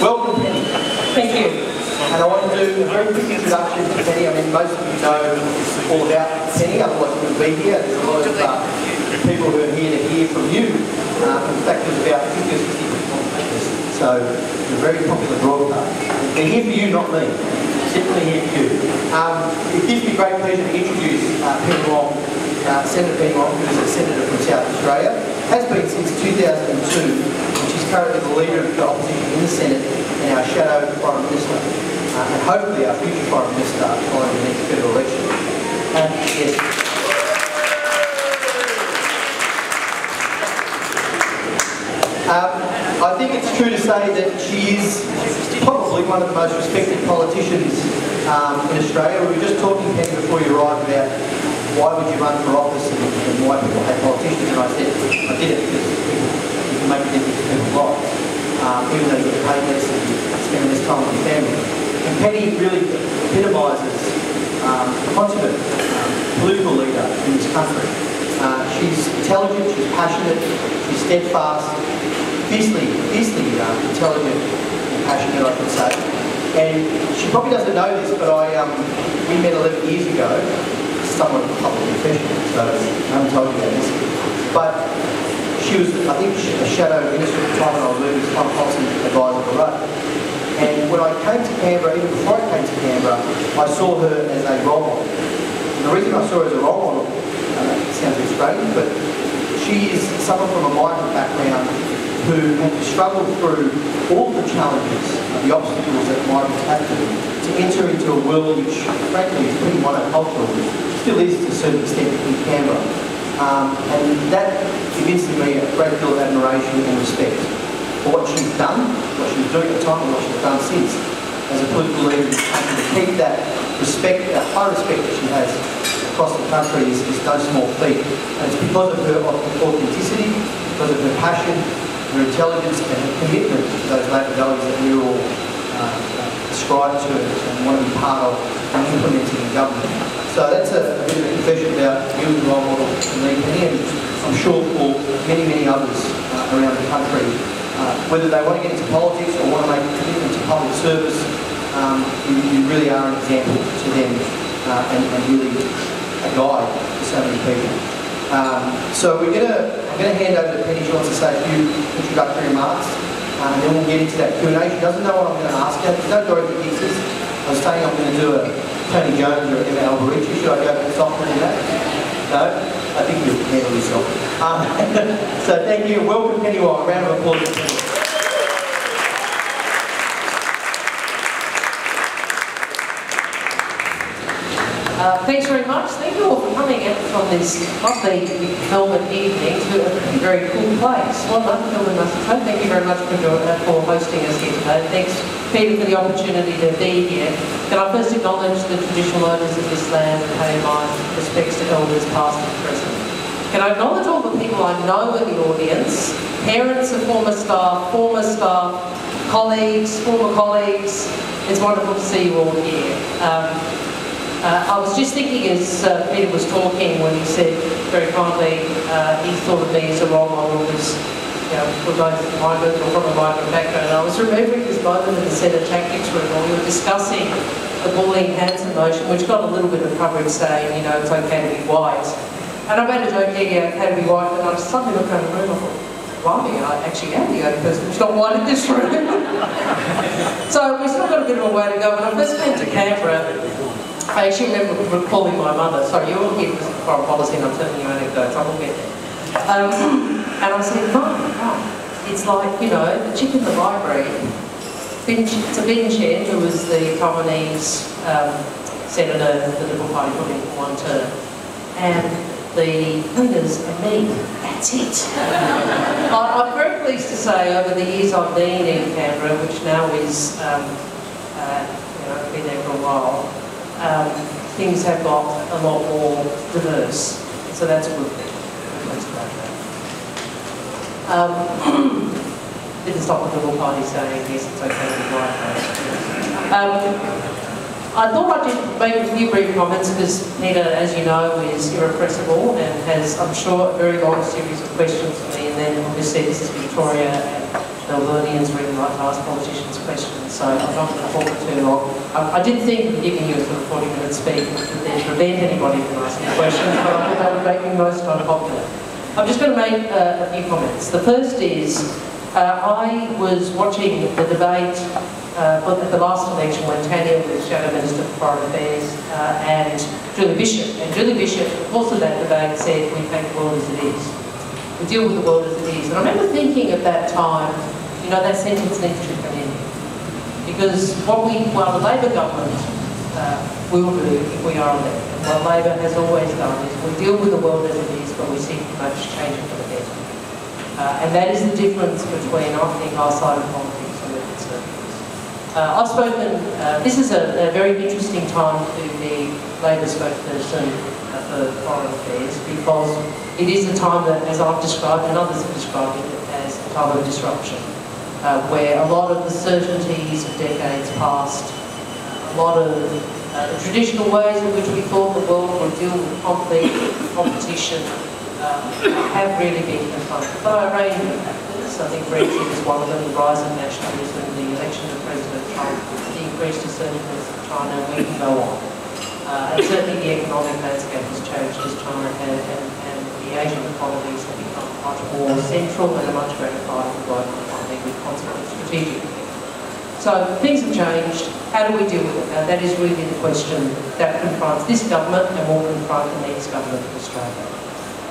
Welcome, Penny. Thank you. And I want to do a very quick introduction to Penny. I mean, most of you know all about Penny, otherwise we wouldn't be here. There's a lot of uh, people who are here to hear from you. Uh, in fact, there's about 50 or 60 people. So it's a very popular broadcast. They're here for you, not me. Definitely here for you. Um, it gives me great pleasure to introduce uh, Penny Wong, uh, Senator Penny Wong, who is a senator from South Australia. Has been since 2002, currently the leader of the opposition in the Senate and our shadow foreign minister, uh, and hopefully our future foreign minister following the next federal election. Um, yes. Um, I think it's true to say that she is probably one of the most respected politicians um, in Australia. We were just talking, Penny, before you arrived about why would you run for office and, and why people hate politicians, and I said, I did it because people, make a difference in um, even though you get paid less and you spend less time with your family. And Penny really epitomises um, the consummate um, political leader in this country. Uh, she's intelligent, she's passionate, she's steadfast, fiercely, fiercely um, intelligent and passionate, I could say. And she probably doesn't know this, but I um, we met 11 years ago, somewhat public confession, so I haven't told you about this. But she was, I think, a shadow minister at the time when I was leaving as Foreign Policy Advisor for Rudd. And when I came to Canberra, even before I came to Canberra, I saw her as a role model. And the reason I saw her as a role model, uh, sounds a bit strange, but she is someone from a migrant background who had to struggle through all the challenges, the obstacles that migrants have to, to enter into a world which, frankly, is pretty monocultural, still is to a certain extent in Canberra. Um, and that in me a great deal of admiration and respect for what she's done, what she was doing at the time, and what she's done since as a political leader. To keep that respect, that high respect that she has across the country is, is no small feat. And it's because of her authenticity, because of her passion, her intelligence and her commitment to those labour values that we all uh, ascribe to and want to be part of and implementing in government. So that's a, a bit of a confession about you as for and I'm sure for many, many others uh, around the country, uh, whether they want to get into politics or want to make a commitment to public service, um, you, you, really are an example to them uh, and, and really a guide for so many people. Um, so we're going to, I'm going to hand over to Penny. Wants to say a few introductory remarks, um, and then we'll get into that Q&A. She doesn't know what I'm going to ask her. There's no Dorothy Dix's. I was saying I'm going to do a Tony Jones or Emma Alberici. Should I go a bit softer than that? No? I think you'll handle yourself. Um, so thank you. Welcome, Penny. A round of applause. Uh, thanks very much. Thank you all for this lovely Melbourne evening to a very cool place. Well done, Melbourne Muscle Thank you very much for, uh, for hosting us here today. Thanks, Peter, for the opportunity to be here. Can I first acknowledge the traditional owners of this land and pay my respects to elders past and present. Can I acknowledge all the people I know in the audience, parents of former staff, former staff, colleagues, former colleagues. It's wonderful to see you all here. Um, uh, I was just thinking as uh, Peter was talking when he said very kindly uh, he thought of me as a role model because you know, we're both migrant or from a migrant background. And I was remembering this moment in the Senate Tactics room when we were discussing the Pauline Hanson motion, which got a little bit of coverage saying, you know, it's okay to be white. And I made a joke, yeah, yeah, okay to be white, and I suddenly looked around the room and thought, blimey, I actually am the only person who's not white in this room. so we've still got a bit of a way to go. When I first came to Canberra, I actually remember recalling my mother, sorry, you're all here of foreign policy and I'm telling you anecdotes, I will get there. Um, and I said, Mum, it's like, you know, the chick in the library. It's a Ben Chen, who was the Taiwanese um, senator the Liberal Party for one term. And the cleaners and me, that's it. I, am very pleased to say over the years I've been in Canberra, which now is, um, uh, you know, been there for a while, um, things have got a lot more diverse. So that's a good thing. Um, didn't stop the Liberal Party saying, yes, it's okay to be. Um, I thought I'd make a few brief comments because Peter, as you know, is irrepressible and has, I'm sure, a very long series of questions for me. And then obviously this is Victoria and Melburnians really like to ask politicians questions, so I'm not going to hold it too long. I, I did think giving you a sort of 40 minute speech then prevent anybody from asking questions, but I thought that would make me most unpopular. I'm just going to make uh, a few comments. The first is, uh, I was watching the debate uh, at the last election when Tanya was Shadow Minister for Foreign Affairs uh, and Julie Bishop. And Julie Bishop, of course, of that debate said, we take the world as it is. We deal with the world as it is. And I remember thinking at that time, know, that sentence needs to come in. Because what we, while the Labor government uh, will do if we are elected, what Labor has always done is we deal with the world as it is, but we seek much change for the better. Uh, and that is the difference between, I think, our side of politics and the Conservatives. uh, I've spoken, uh, this is a, a, very interesting time to be Labor spokesperson uh, for foreign affairs because it is a time that, as I've described and others have described it, as a time of disruption, uh, where a lot of the certainties of decades past, a lot of uh, the traditional ways in which we thought the world would deal with conflict, competition, uh, have really been confronted by a range of factors. I think Brexit is one of them, the rise of nationalism, the election of President Trump, the increased assertiveness of China, and we can go on. Uh, and certainly the economic landscape has changed as China has, and, and the Asian economies have become much more central and a much greater part of the global economy consequent strategic so things have changed. How do we deal with it? Now that is really the question that confronts this government and will confront the next government of Australia.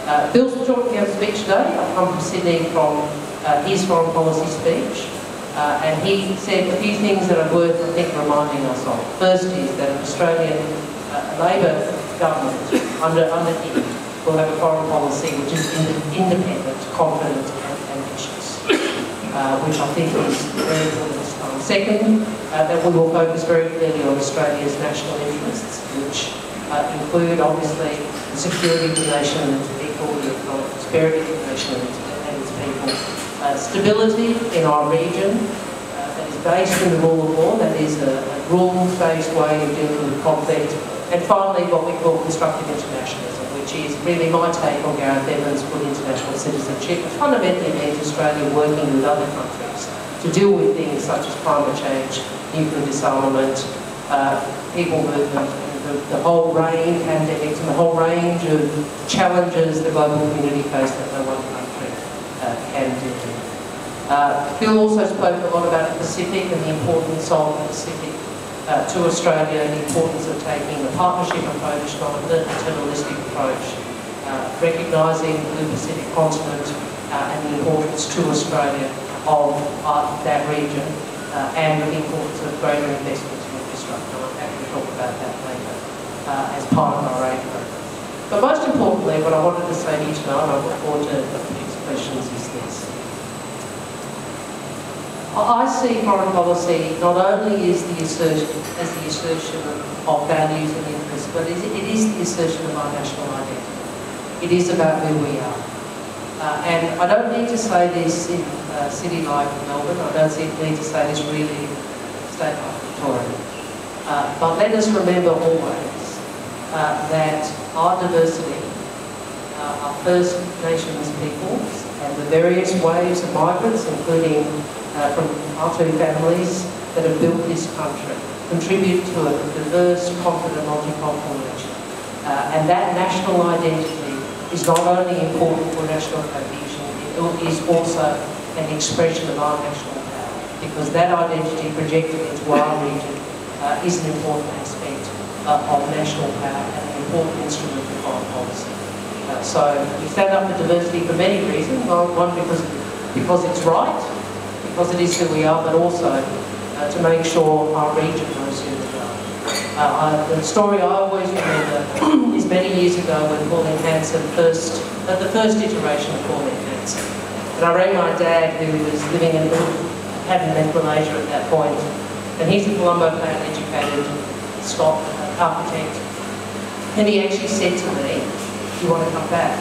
Uh, Bill's talking about speech today. I've come from Sydney from uh, his foreign policy speech. Uh, and he said a few things that are worth, I think, reminding us of. First is that an Australian uh, Labor government under, under him will have a foreign policy which is independent, confident uh, which I think is very important. Second, uh, that we will focus very clearly on Australia's national interests, which uh, include, obviously, security the nation and its people, prosperity the nation and its people, uh, stability in our region uh, that is based in the rule of law, that is a, a rules-based way of dealing with conflict. And finally, what we call constructive internationalism, which is really my take on Gareth Evans' good international citizenship. It fundamentally means Australia working with other countries to deal with things such as climate change, nuclear disarmament, uh, people movement, the, the, whole range, pandemics, and the whole range of challenges the global community face that no one country uh, can do. Uh, Bill also spoke a lot about the Pacific and the importance of the Pacific uh, to Australia and the importance of taking a partnership approach, not a paternalistic approach, uh, recognising the Pacific continent uh, and the importance to Australia of uh, that region uh, and the importance of greater investment in infrastructure. I'm happy to talk about that later as part of our aid program. But most importantly, what I wanted to say to you tonight, and I look forward to these questions, is this. I see foreign policy not only the assertion, as the assertion of values and interests, but it is the assertion of our national identity. It is about who we are. Uh, and I don't need to say this in a city like Melbourne, I don't need to say this really in state like Victoria. Uh, but let us remember always uh, that our diversity, uh, our First Nations peoples, and the various waves of migrants, including uh, from two families that have built this country, contribute to a diverse, confident, multicultural nation. Uh, and that national identity is not only important for national cohesion, it is also an expression of our national power, because that identity projected into our region uh, is an important aspect uh, of national power and an important instrument for foreign policy. Uh, so we stand up for diversity for many reasons. One, because, because it's right, because it is who we are, but also uh, to make sure our region knows who we are. Uh, the story I always remember many years ago when Pauline Hanson first, at the first iteration of Pauline Hanson. And I rang my dad who was living in in Malaysia at that point, and he's a Colombo Plan educated Scot architect. And he actually said to me, you want to come back?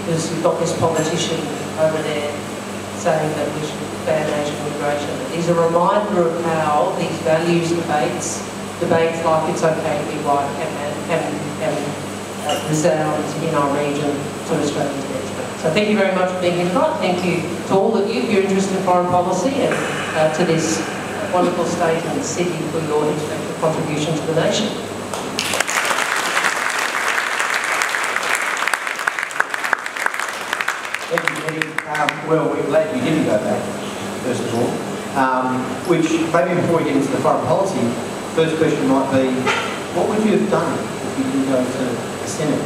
Because we've got this politician over there saying that we should ban Asian immigration. Is a reminder of how these values debates debates like it's okay to be white can, can, can uh, in our region to Australians benchmark. So thank you very much for being here tonight. Thank you to all of you for your interest in foreign policy and uh, to this wonderful state and city for your intellectual contribution to the nation. Thank you, Penny. Um, well, we're glad you didn't go back, first of all. Um, which, maybe before we get into the foreign policy, first question might be, what would you have done you didn't go to the Senate?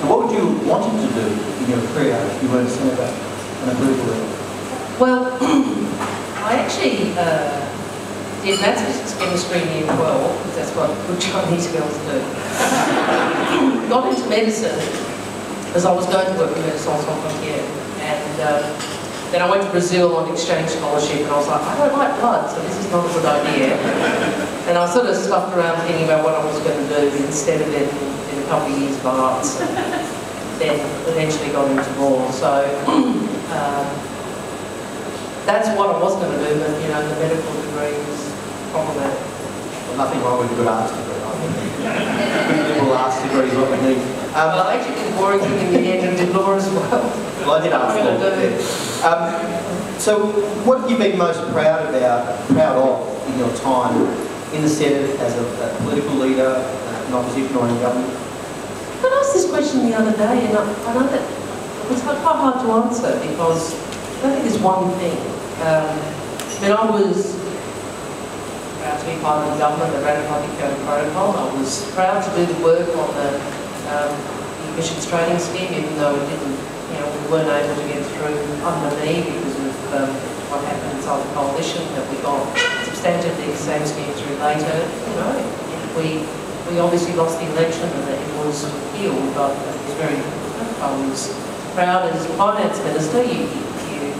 And what would you want wanted to do in your career if you weren't a senator and a political leader? Well, I actually uh, did maths chemistry in year 12, because that's what good Chinese girls do. Got into medicine as I was going to work in Médecins Sans Frontières. And um, then I went to Brazil on exchange scholarship and I was like, I don't like blood, so this is not a good idea. And I sort of stuffed around thinking about what I was going to do instead of in, in a couple of years of arts. And then eventually got into law. So um, that's what I was going to do, but you know, the medical degree was problematic. Well, nothing wrong with a good arts degree. I think. Good liberal arts degree is what we need. Um, Well, I actually did boring thing in the end and did law as well. Well, I did ask I'm Um, so, what have you been most proud about, proud of in your time in the Senate as a, a political leader, uh, an opposition or in government? I asked this question the other day, and I, I know that it was quite hard to answer because I don't think there's one thing. Um, I mean, I was proud to be part of the government that ratified the Kyoto Protocol. I was proud to do the work on the, um, the emissions trading scheme, even though it didn't, you know, we weren't able to get through under me because of um, what happened inside the coalition, that we got substantively the same scheme through later. You know, we we obviously lost the election and it was appealed, but it was very, I was proud as finance minister, you, you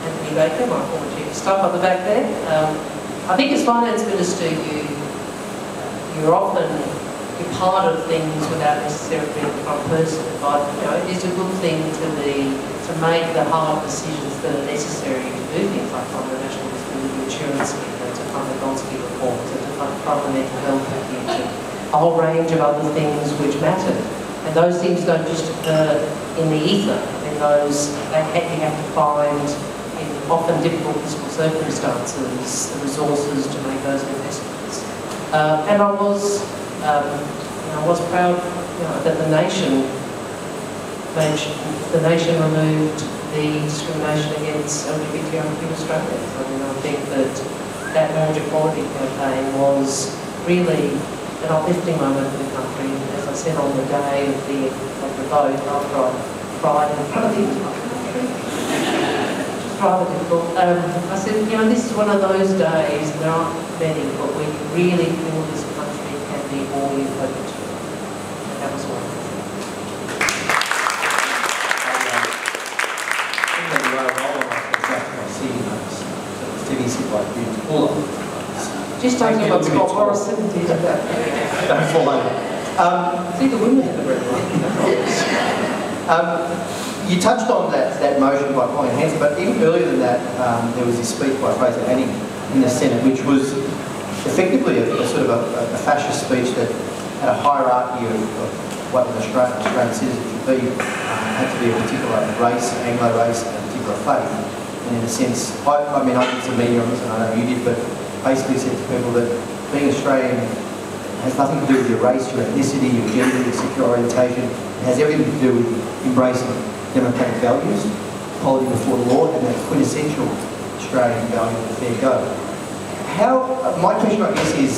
Anthony Baker, my former chief of staff up the back there. Um, I think as finance minister, you, you're often, you're part of things without necessarily being the front person, but, you know, it is a good thing to be, to make the hard decisions that are necessary to do things like fund the National Disability Insurance Scheme, to fund the Gonski report, to fund mental health package, a whole range of other things which matter. And those things don't just occur in the ether. I those, they you have to find in often difficult fiscal circumstances the resources to make those investments. Uh, and I was, um, you know, I was proud you know, that the nation, the nation removed the discrimination against LGBTIQ Australians. I mean, I think that that marriage equality campaign was really an uplifting moment for the country. As I said on the day of the, of the vote, after I cried in front of the entire rather difficult, um, I said, you know, this is one of those days, there aren't many, but we really feel this country can be all you hope it to be. And that was wonderful. Just talking you. about Scott Morrison did that. Don't fall over. Um, See the women in the room, Um, you touched on that, that motion by Pauline Hanson, but even earlier than that, um, there was this speech by Fraser Anning in the Senate, which was effectively a, a sort of a, a fascist speech that had a hierarchy of, of what an Australian, Australian citizen should be. Um, had to be a particular race, Anglo race, and a particular faith. In a sense, I, I mean, I did some media on this, and I know you did, but basically said to people that being Australian has nothing to do with your race, your ethnicity, your gender, your sexual orientation. It has everything to do with embracing democratic values, equality before the law, and that quintessential Australian value of fair go. How, my question I guess is,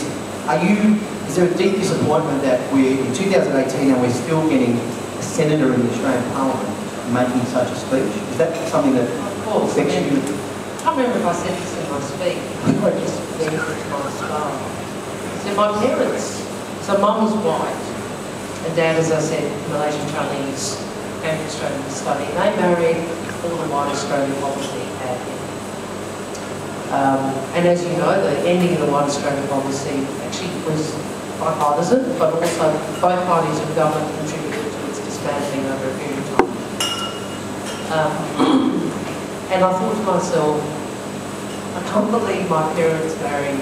are you, is there a deep disappointment that we're in 2018 and we're still getting a senator in the Australian Parliament making such a speech? Is that something that I mean. I remember if I said this in my speech, I just said it to my staff. So my parents, so mum was white, and dad, as I said, Malaysian Chinese, came to Australia study. They married all the white Australian poverty had. Um, and as you know, the ending of the white Australian policy actually was bipartisan, but also both parties of government contributed to its dismantling over a period of time. Um, and I thought to myself, I can't believe my parents married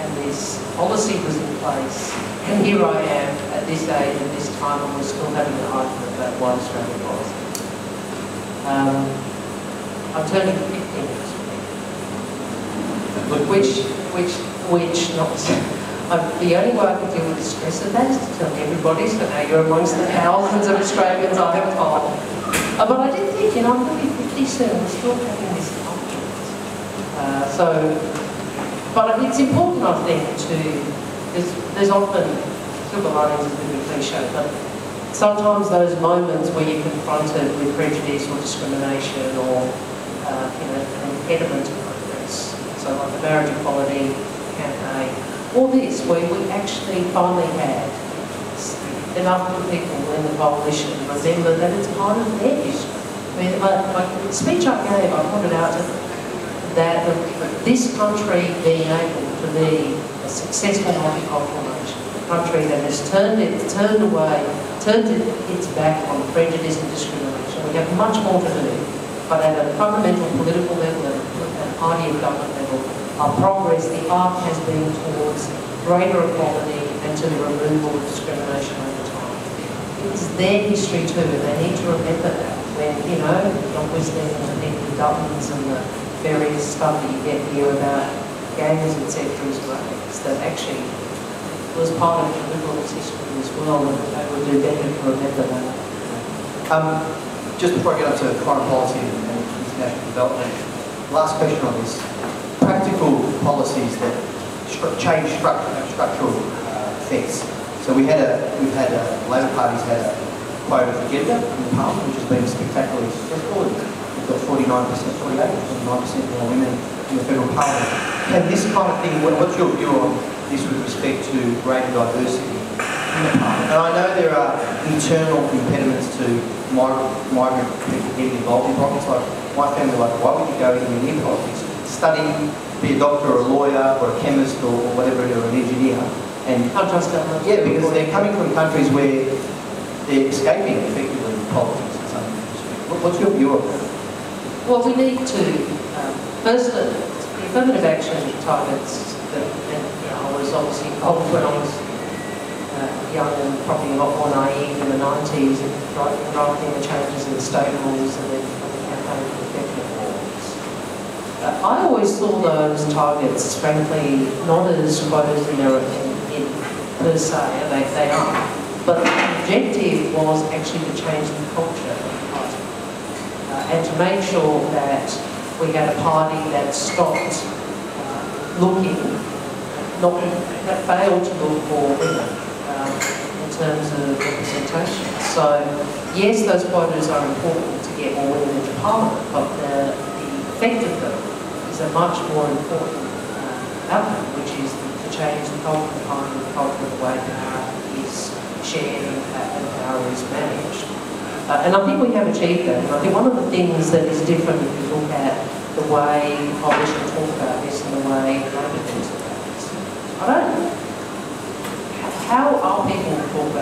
and this policy was in place, and here I am at this age and this time, and we're still having an argument about white Australian policy. Um, I'm turning 50 next week, which, which, which, not, um, the only way I can deal with the stress of that is to tell everybody, so now you're amongst the thousands of Australians I have told. Uh, but I did think, you know, I'm going to be 50 soon, we're still having this argument. Uh, so, but it's important, I think, to, there's, there's often, silver linings of a cliche, but sometimes those moments where you're confronted with prejudice or discrimination or, uh, you know, an impediment to progress, so like the marriage equality campaign, all this where we actually finally had enough people in the coalition remember that it's part of their history. I mean, like the speech I gave, I pointed out that the, this country being able to be a successful multicultural nation, a country that has turned it, turned away, turned it, its back on prejudice and discrimination. We have much more to do, but at a fundamental political level and party and government level, our progress, the arc has been towards greater equality and to the removal of discrimination. It's their history too, they need to remember that when, you know, notwithstanding the governments and the various stuff that you get here about gangs, and is raised, that actually was part of the Liberals' history as well, and they would do better to remember that. Um, just before I get on to foreign policy and international development, last question on this. Practical policies that change struct- structural uh, effects. So we had a, we've had a, Labor Party's had a quota for gender in the parliament, which has been spectacularly successful. We've got 49%, 48, 49% more women in the federal parliament. Can this kind of thing, what- what's your view on this with respect to greater diversity in the parliament? And I know there are internal impediments to migrant, people getting involved in politics. Like my family, like, why would you go anywhere near politics? Study, be a doctor or a lawyer or a chemist or whatever, or an engineer. And Can't trust government. yeah, because they're coming from countries where they're escaping effectively politics in some respect. What's your view of that? Well, we need to, um, first, uh, the affirmative action targets that, that you know, I was obviously involved when I was uh, young and probably a lot more naive in the 90s and driving, the changes in the state rules and then the campaign for effective reforms. Uh, I always saw those targets, frankly, not as quotas in, their- in, in per se, they, they are, but the objective was actually to change the culture of the party uh, and to make sure that we had a party that stopped uh, looking, not, that failed to look for women um, in terms of representation. So, yes, those quotas are important to get more women into parliament, but the, the effect of them is a much more important uh, outcome, which is the culture of the culture of way power is shared and, power is managed. Uh, and I think we have achieved that. And I think one of the things that is different if you look at the way opposition talk about this and the way Labor thinks about this, I don't. How are people talk about